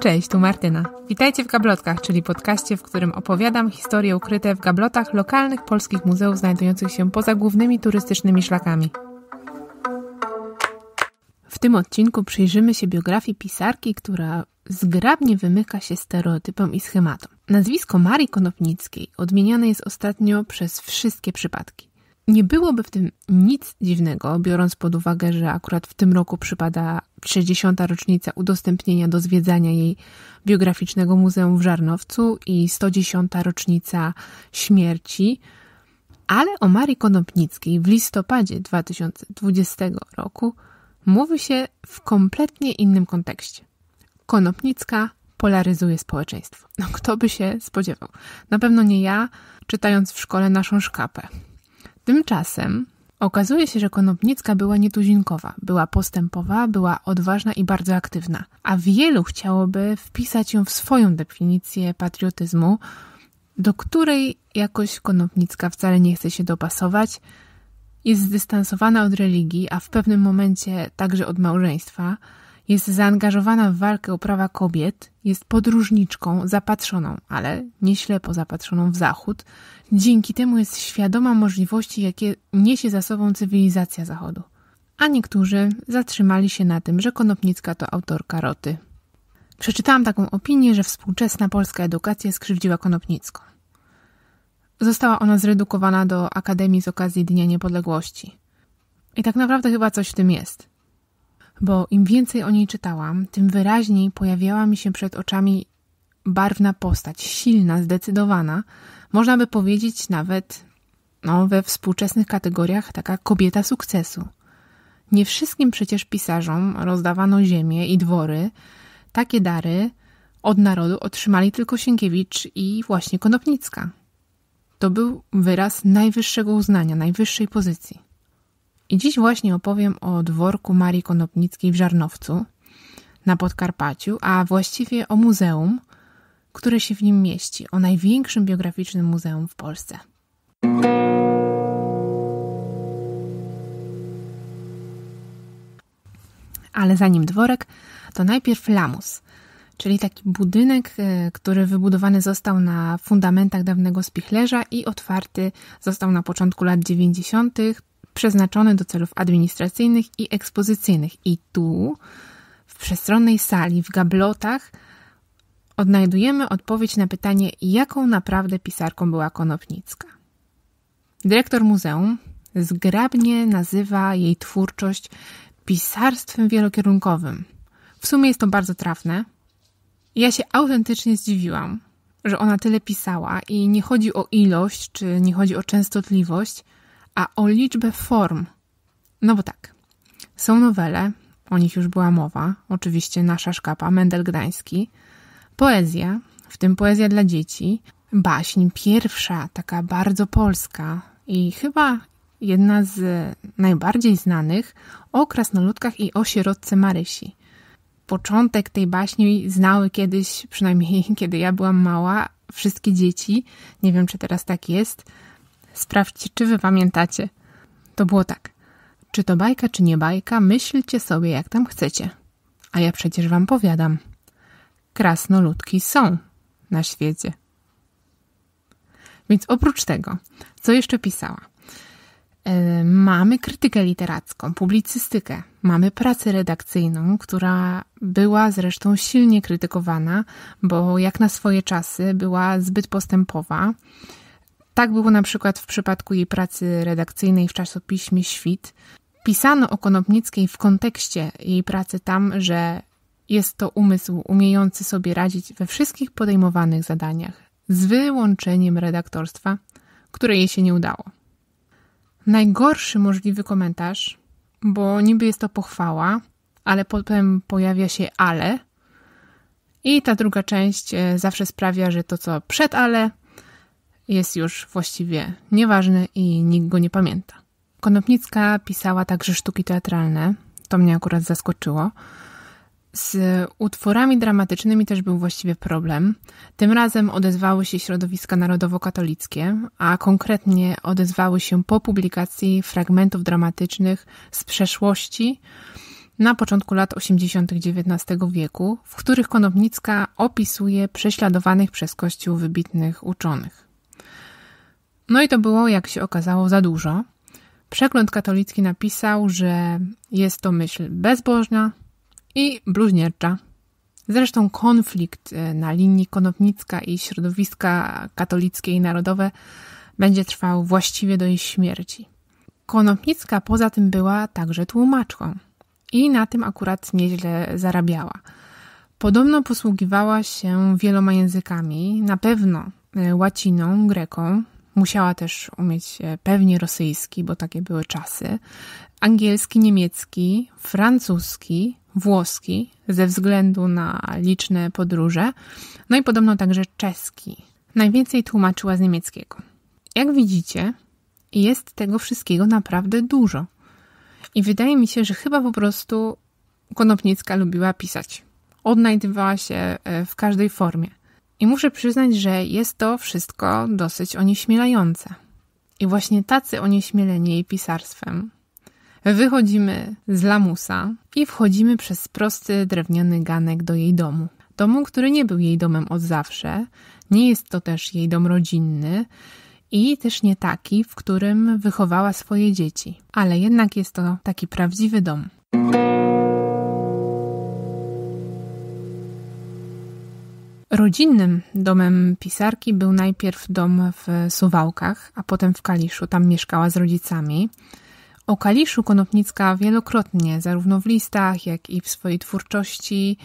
Cześć, tu Martyna. Witajcie w Gablotkach, czyli podcaście, w którym opowiadam historie ukryte w gablotach lokalnych polskich muzeów znajdujących się poza głównymi turystycznymi szlakami. W tym odcinku przyjrzymy się biografii pisarki, która zgrabnie wymyka się stereotypom i schematom. Nazwisko Marii Konopnickiej odmieniane jest ostatnio przez wszystkie przypadki. Nie byłoby w tym nic dziwnego, biorąc pod uwagę, że akurat w tym roku przypada 60. rocznica udostępnienia do zwiedzania jej biograficznego muzeum w Żarnowcu i 110. rocznica śmierci. Ale o Marii Konopnickiej w listopadzie 2020 roku mówi się w kompletnie innym kontekście. Konopnicka polaryzuje społeczeństwo. No, kto by się spodziewał? Na pewno nie ja, czytając w szkole naszą szkapę. Tymczasem okazuje się, że Konopnicka była nietuzinkowa, była postępowa, była odważna i bardzo aktywna, a wielu chciałoby wpisać ją w swoją definicję patriotyzmu, do której jakoś Konopnicka wcale nie chce się dopasować, jest zdystansowana od religii, a w pewnym momencie także od małżeństwa, jest zaangażowana w walkę o prawa kobiet, jest podróżniczką zapatrzoną, ale nie ślepo zapatrzoną w zachód. Dzięki temu jest świadoma możliwości, jakie niesie za sobą cywilizacja Zachodu. A niektórzy zatrzymali się na tym, że Konopnicka to autorka roty. Przeczytałam taką opinię, że współczesna polska edukacja skrzywdziła Konopnicką. Została ona zredukowana do Akademii z okazji Dnia Niepodległości. I tak naprawdę chyba coś w tym jest bo im więcej o niej czytałam, tym wyraźniej pojawiała mi się przed oczami barwna postać, silna, zdecydowana, można by powiedzieć nawet no, we współczesnych kategoriach taka kobieta sukcesu. Nie wszystkim przecież pisarzom rozdawano ziemię i dwory. Takie dary od narodu otrzymali tylko Sienkiewicz i właśnie Konopnicka. To był wyraz najwyższego uznania, najwyższej pozycji. I dziś właśnie opowiem o dworku Marii Konopnickiej w Żarnowcu na Podkarpaciu, a właściwie o muzeum, które się w nim mieści, o największym biograficznym muzeum w Polsce. Ale zanim dworek, to najpierw lamus, czyli taki budynek, e, który wybudowany został na fundamentach dawnego spichlerza i otwarty został na początku lat 90 przeznaczony do celów administracyjnych i ekspozycyjnych. I tu, w przestronnej sali, w gablotach, odnajdujemy odpowiedź na pytanie, jaką naprawdę pisarką była Konopnicka. Dyrektor muzeum zgrabnie nazywa jej twórczość pisarstwem wielokierunkowym. W sumie jest to bardzo trafne. Ja się autentycznie zdziwiłam, że ona tyle pisała i nie chodzi o ilość, czy nie chodzi o częstotliwość, a o liczbę form. No bo tak, są nowele, o nich już była mowa, oczywiście nasza szkapa, Mendel Gdański, poezja, w tym poezja dla dzieci, baśń pierwsza, taka bardzo polska i chyba jedna z najbardziej znanych o krasnoludkach i o sierotce Marysi. Początek tej baśni znały kiedyś, przynajmniej kiedy ja byłam mała, wszystkie dzieci. Nie wiem, czy teraz tak jest. Sprawdźcie, czy wy pamiętacie. To było tak. Czy to bajka, czy nie bajka, myślcie sobie, jak tam chcecie. A ja przecież wam powiadam. Krasnoludki są na świecie. Więc oprócz tego, co jeszcze pisała? E, mamy krytykę literacką, publicystykę, mamy pracę redakcyjną, która była zresztą silnie krytykowana, bo jak na swoje czasy była zbyt postępowa tak było na przykład w przypadku jej pracy redakcyjnej w czasopiśmie Świt. Pisano o Konopnickiej w kontekście jej pracy tam, że jest to umysł umiejący sobie radzić we wszystkich podejmowanych zadaniach, z wyłączeniem redaktorstwa, które jej się nie udało. Najgorszy możliwy komentarz, bo niby jest to pochwała, ale potem pojawia się ale. I ta druga część e, zawsze sprawia, że to co przed ale jest już właściwie nieważny i nikt go nie pamięta. Konopnicka pisała także sztuki teatralne, to mnie akurat zaskoczyło. Z utworami dramatycznymi też był właściwie problem. Tym razem odezwały się środowiska narodowo-katolickie, a konkretnie odezwały się po publikacji fragmentów dramatycznych z przeszłości, na początku lat 80. XIX wieku, w których Konopnicka opisuje prześladowanych przez Kościół wybitnych uczonych. No i to było, jak się okazało, za dużo. Przegląd katolicki napisał, że jest to myśl bezbożna i bluźniercza. Zresztą konflikt e, na linii Konopnicka i środowiska katolickie i narodowe będzie trwał właściwie do jej śmierci. Konopnicka poza tym była także tłumaczką i na tym akurat nieźle zarabiała. Podobno posługiwała się wieloma językami, na pewno e, łaciną, greką, musiała też umieć e, pewnie rosyjski, bo takie były czasy, angielski, niemiecki, francuski, włoski, ze względu na liczne podróże, no i podobno także czeski. Najwięcej tłumaczyła z niemieckiego. Jak widzicie, jest tego wszystkiego naprawdę dużo. I wydaje mi się, że chyba po prostu Konopnicka lubiła pisać. Odnajdywała się e, w każdej formie. I muszę przyznać, że jest to wszystko dosyć onieśmielające. I właśnie tacy onieśmieleni jej pisarstwem wychodzimy z lamusa i wchodzimy przez prosty drewniany ganek do jej domu. Domu, który nie był jej domem od zawsze, nie jest to też jej dom rodzinny, i też nie taki, w którym wychowała swoje dzieci, ale jednak jest to taki prawdziwy dom. Rodzinnym domem pisarki był najpierw dom w Suwałkach, a potem w Kaliszu. Tam mieszkała z rodzicami. O Kaliszu Konopnicka wielokrotnie, zarówno w listach, jak i w swojej twórczości,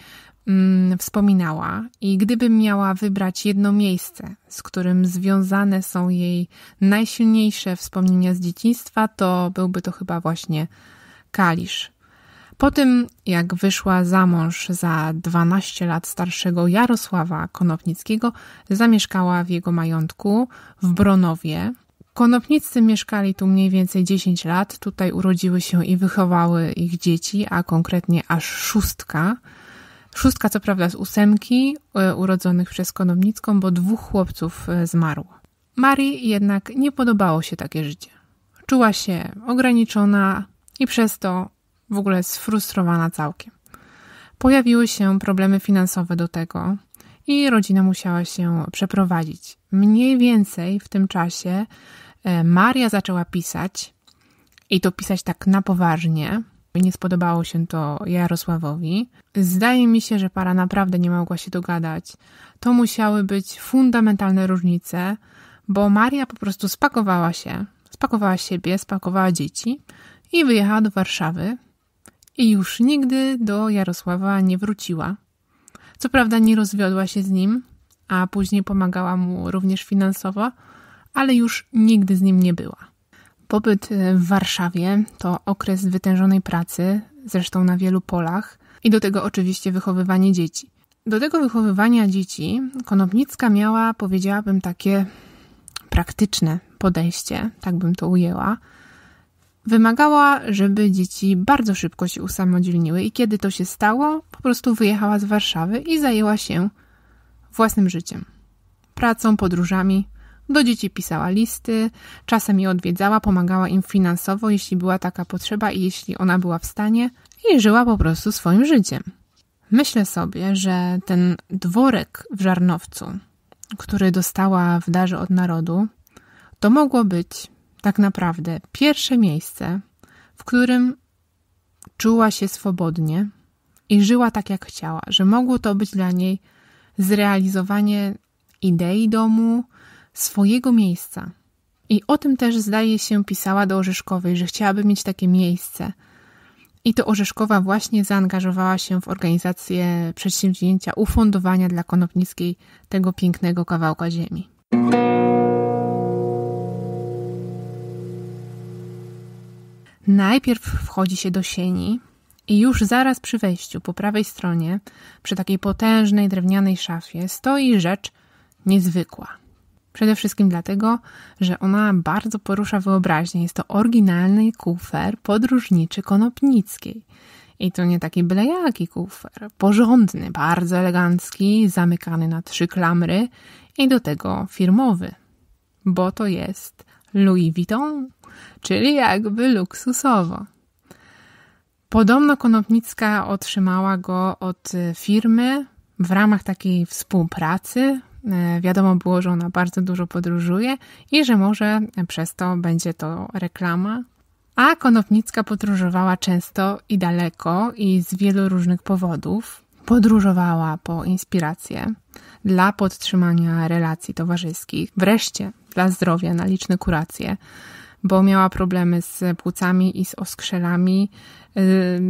mm, wspominała. I gdybym miała wybrać jedno miejsce, z którym związane są jej najsilniejsze wspomnienia z dzieciństwa, to byłby to chyba właśnie Kalisz. Po tym, jak wyszła za mąż za 12 lat starszego Jarosława Konopnickiego, zamieszkała w jego majątku w Bronowie. Konopniccy mieszkali tu mniej więcej 10 lat. Tutaj urodziły się i wychowały ich dzieci, a konkretnie aż szóstka. Szóstka co prawda z ósemki e, urodzonych przez Konopnicką, bo dwóch chłopców e, zmarło. Marii jednak nie podobało się takie życie. Czuła się ograniczona i przez to w ogóle sfrustrowana całkiem. Pojawiły się problemy finansowe do tego i rodzina musiała się przeprowadzić. Mniej więcej w tym czasie e, Maria zaczęła pisać i to pisać tak na poważnie. Nie spodobało się to Jarosławowi. Zdaje mi się, że para naprawdę nie mogła się dogadać. To musiały być fundamentalne różnice, bo Maria po prostu spakowała się, spakowała siebie, spakowała dzieci i wyjechała do Warszawy, i już nigdy do Jarosława nie wróciła. Co prawda nie rozwiodła się z nim, a później pomagała mu również finansowo, ale już nigdy z nim nie była. Pobyt w Warszawie to okres wytężonej pracy, zresztą na wielu polach, i do tego oczywiście wychowywanie dzieci. Do tego wychowywania dzieci Konopnicka miała, powiedziałabym, takie praktyczne podejście, tak bym to ujęła, Wymagała, żeby dzieci bardzo szybko się usamodzielniły i kiedy to się stało, po prostu wyjechała z Warszawy i zajęła się własnym życiem. Pracą, podróżami. Do dzieci pisała listy, czasem je odwiedzała, pomagała im finansowo, jeśli była taka potrzeba i jeśli ona była w stanie, i żyła po prostu swoim życiem. Myślę sobie, że ten dworek w Żarnowcu, który dostała w darze od narodu, to mogło być tak naprawdę pierwsze miejsce, w którym czuła się swobodnie i żyła tak, jak chciała, że mogło to być dla niej zrealizowanie idei domu, swojego miejsca. I o tym też, zdaje się, pisała do Orzeszkowej, że chciałaby mieć takie miejsce. I to Orzeszkowa właśnie zaangażowała się w organizację przedsięwzięcia ufundowania dla Konopnickiej tego pięknego kawałka ziemi. Najpierw wchodzi się do sieni i już zaraz przy wejściu po prawej stronie, przy takiej potężnej drewnianej szafie, stoi rzecz niezwykła. Przede wszystkim dlatego, że ona bardzo porusza wyobraźnię. Jest to oryginalny kufer podróżniczy Konopnickiej. I to nie taki byle jaki kufer. Porządny, bardzo elegancki, zamykany na trzy klamry i do tego firmowy. Bo to jest Louis Vuitton czyli jakby luksusowo. Podobno Konopnicka otrzymała go od firmy w ramach takiej współpracy. E, wiadomo było, że ona bardzo dużo podróżuje i że może przez to będzie to reklama. A Konopnicka podróżowała często i daleko i z wielu różnych powodów. Podróżowała po inspirację dla podtrzymania relacji towarzyskich, wreszcie dla zdrowia na liczne kuracje, bo miała problemy z płucami i z oskrzelami.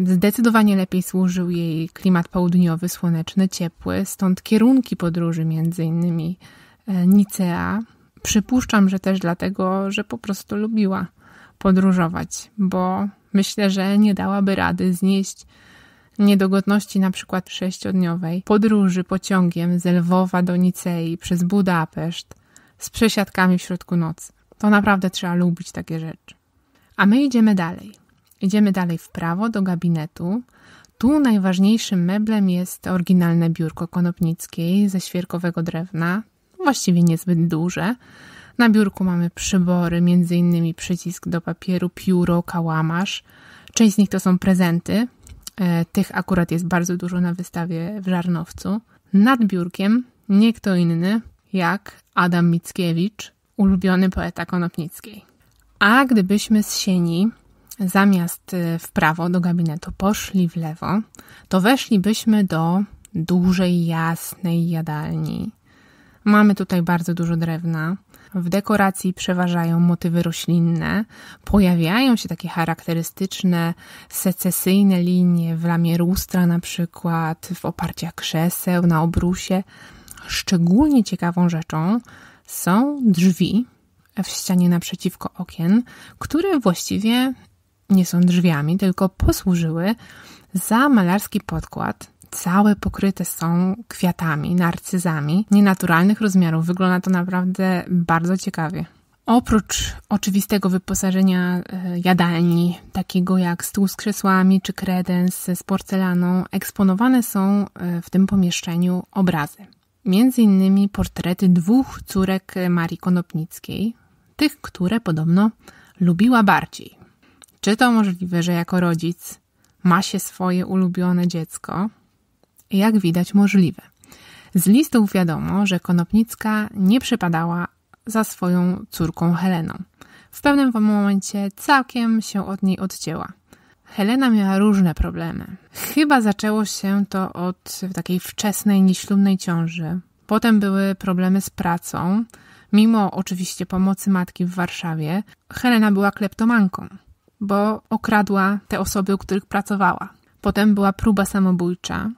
Zdecydowanie lepiej służył jej klimat południowy, słoneczny, ciepły, stąd kierunki podróży, między innymi e, Nicea. Przypuszczam, że też dlatego, że po prostu lubiła podróżować, bo myślę, że nie dałaby rady znieść niedogodności przykład sześciodniowej podróży pociągiem z Lwowa do Nicei przez Budapeszt z przesiadkami w środku nocy. To naprawdę trzeba lubić takie rzeczy. A my idziemy dalej. Idziemy dalej w prawo do gabinetu. Tu najważniejszym meblem jest oryginalne biurko konopnickiej ze świerkowego drewna, właściwie niezbyt duże. Na biurku mamy przybory, m.in. przycisk do papieru, pióro, kałamarz. Część z nich to są prezenty. E, tych akurat jest bardzo dużo na wystawie w Żarnowcu. Nad biurkiem nie kto inny jak Adam Mickiewicz, ulubiony poeta Konopnickiej. A gdybyśmy z sieni zamiast y, w prawo do gabinetu poszli w lewo, to weszlibyśmy do dużej, jasnej jadalni. Mamy tutaj bardzo dużo drewna. W dekoracji przeważają motywy roślinne, pojawiają się takie charakterystyczne secesyjne linie w lamie lustra, na przykład w oparciach krzeseł, na obrusie. Szczególnie ciekawą rzeczą są drzwi w ścianie naprzeciwko okien, które właściwie nie są drzwiami, tylko posłużyły za malarski podkład. Całe pokryte są kwiatami, narcyzami nienaturalnych rozmiarów. Wygląda to naprawdę bardzo ciekawie. Oprócz oczywistego wyposażenia e, jadalni, takiego jak stół z krzesłami czy kredens z porcelaną, eksponowane są e, w tym pomieszczeniu obrazy. Między innymi portrety dwóch córek Marii Konopnickiej, tych, które podobno lubiła bardziej. Czy to możliwe, że jako rodzic ma się swoje ulubione dziecko? Jak widać, możliwe. Z listów wiadomo, że Konopnicka nie przypadała za swoją córką Heleną. W pewnym momencie całkiem się od niej odcięła. Helena miała różne problemy. Chyba zaczęło się to od takiej wczesnej, nieślubnej ciąży. Potem były problemy z pracą. Mimo oczywiście pomocy matki w Warszawie, Helena była kleptomanką bo okradła te osoby, u których pracowała. Potem była próba samobójcza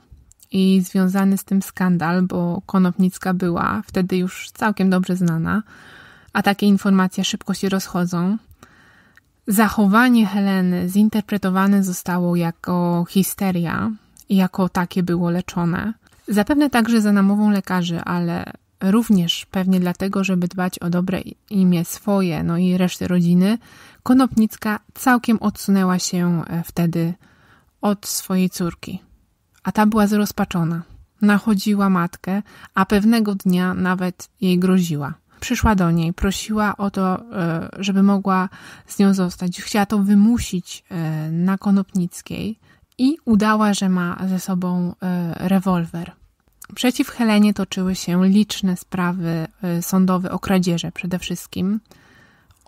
i związany z tym skandal, bo Konopnicka była wtedy już całkiem dobrze znana, a takie informacje szybko się rozchodzą. Zachowanie Heleny zinterpretowane zostało jako histeria i jako takie było leczone. Zapewne także za namową lekarzy, ale również pewnie dlatego, żeby dbać o dobre imię swoje, no i reszty rodziny, Konopnicka całkiem odsunęła się e, wtedy od swojej córki. A ta była zrozpaczona. Nachodziła matkę, a pewnego dnia nawet jej groziła. Przyszła do niej, prosiła o to, e, żeby mogła z nią zostać. Chciała to wymusić e, na Konopnickiej i udała, że ma ze sobą rewolwer. Przeciw Helenie toczyły się liczne sprawy sądowe o kradzieże przede wszystkim.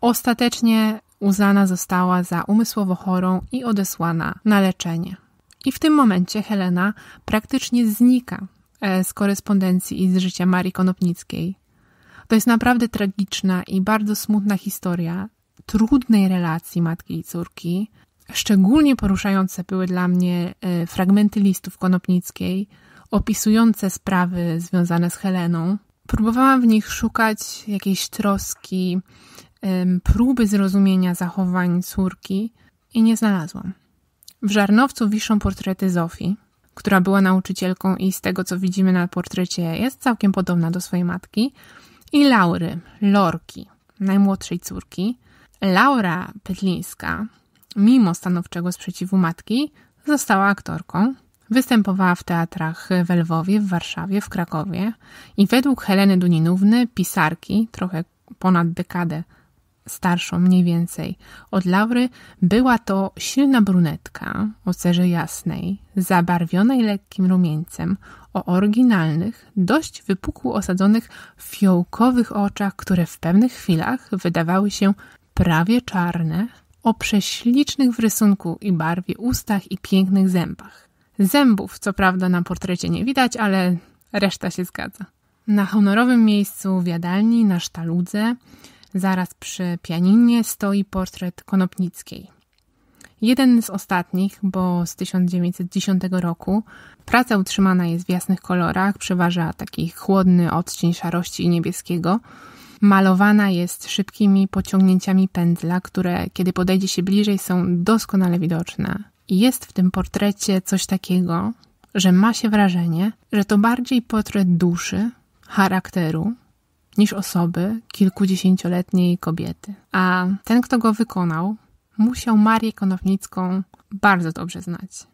Ostatecznie uznana została za umysłowo chorą i odesłana na leczenie. I w tym momencie Helena praktycznie znika e, z korespondencji i z życia Marii Konopnickiej. To jest naprawdę tragiczna i bardzo smutna historia trudnej relacji matki i córki. Szczególnie poruszające były dla mnie e, fragmenty listów Konopnickiej, opisujące sprawy związane z Heleną. Próbowałam w nich szukać jakiejś troski, próby zrozumienia zachowań córki i nie znalazłam. W Żarnowcu wiszą portrety Zofii, która była nauczycielką i z tego co widzimy na portrecie jest całkiem podobna do swojej matki, i Laury, Lorki, najmłodszej córki. Laura Pytlińska, mimo stanowczego sprzeciwu matki, została aktorką. Występowała w teatrach w Lwowie, w Warszawie, w Krakowie i według Heleny Duninówny, pisarki, trochę ponad dekadę starszą mniej więcej od Laury, była to silna brunetka o cerze jasnej, zabarwionej lekkim rumieńcem, o oryginalnych, dość wypukło osadzonych fiołkowych oczach, które w pewnych chwilach wydawały się prawie czarne, o prześlicznych w rysunku i barwie ustach i pięknych zębach. Zębów, co prawda, na portrecie nie widać, ale reszta się zgadza. Na honorowym miejscu w jadalni na sztaludze, zaraz przy pianinie, stoi portret Konopnickiej. Jeden z ostatnich, bo z 1910 roku. Praca utrzymana jest w jasnych kolorach, przeważa taki chłodny odcień szarości i niebieskiego. Malowana jest szybkimi pociągnięciami pędzla, które, kiedy podejdzie się bliżej, są doskonale widoczne. I jest w tym portrecie coś takiego, że ma się wrażenie, że to bardziej portret duszy, charakteru, niż osoby kilkudziesięcioletniej kobiety. A ten, kto go wykonał, musiał Marię Konopnicką bardzo dobrze znać.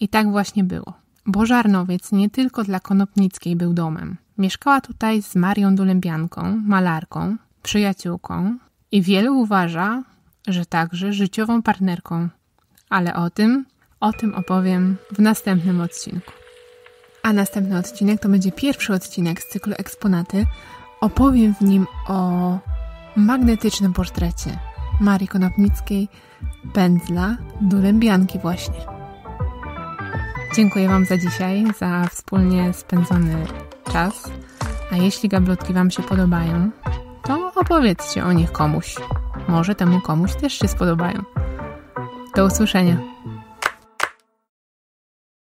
I tak właśnie było. Bo Żarnowiec nie tylko dla Konopnickiej był domem. Mieszkała tutaj z Marią Dulębianką, malarką, przyjaciółką i wielu uważa, że także życiową partnerką. Ale o tym, o tym opowiem w następnym odcinku. A następny odcinek to będzie pierwszy odcinek z cyklu Eksponaty. Opowiem w nim o magnetycznym portrecie Marii Konopnickiej, pędzla Dulębianki właśnie. Dziękuję Wam za dzisiaj, za wspólnie spędzony czas. A jeśli gablotki Wam się podobają, to opowiedzcie o nich komuś. Może temu komuś też się spodobają. Do usłyszenia.